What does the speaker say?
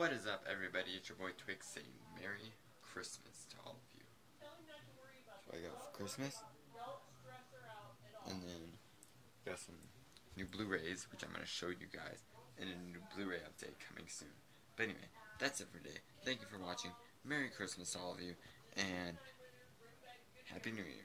What is up, everybody? It's your boy Twix saying Merry Christmas to all of you. So I got Christmas, and then got some new Blu-rays, which I'm going to show you guys, and a new Blu-ray update coming soon. But anyway, that's it for today. Thank you for watching. Merry Christmas to all of you, and Happy New Year.